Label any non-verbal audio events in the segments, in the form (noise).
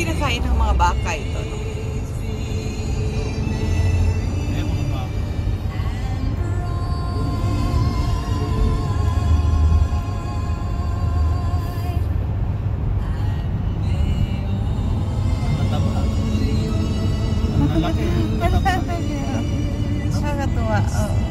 kinakain ng mga baka ito. No? (laughs) Nakakatuwa. Oo.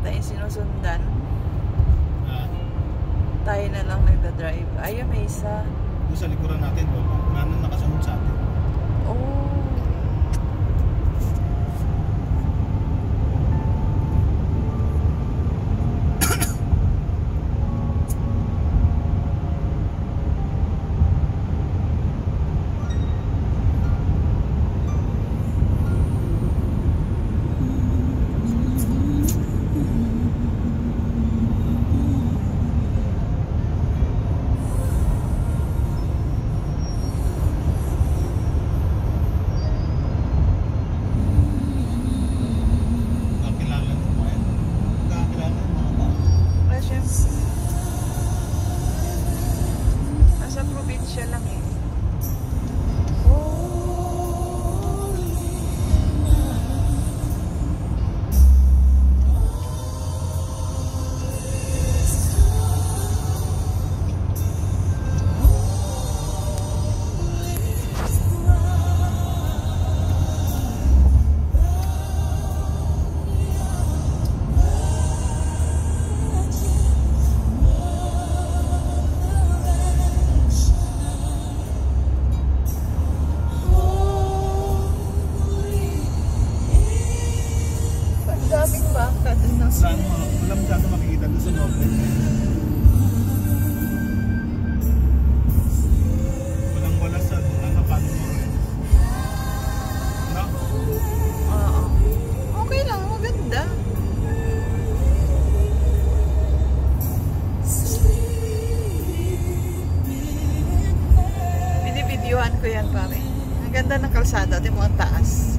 Wala tayong sinusundan. Ah, Tayo na lang nagda-drive. Ayun, may isa. Doon sa likuran natin, wala. Wala nang nakasunod sa atin. Probinsya lang eh. Mo? Wala masyado makikita doon sa Noble. Walang wala sa ano, Canmore. No? Oo. Okay lang, maganda. Binibidyohan ko yan pare. Ang ganda ng kalsada at yung mga taas.